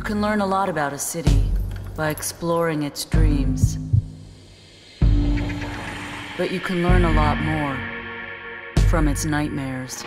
You can learn a lot about a city by exploring its dreams. But you can learn a lot more from its nightmares.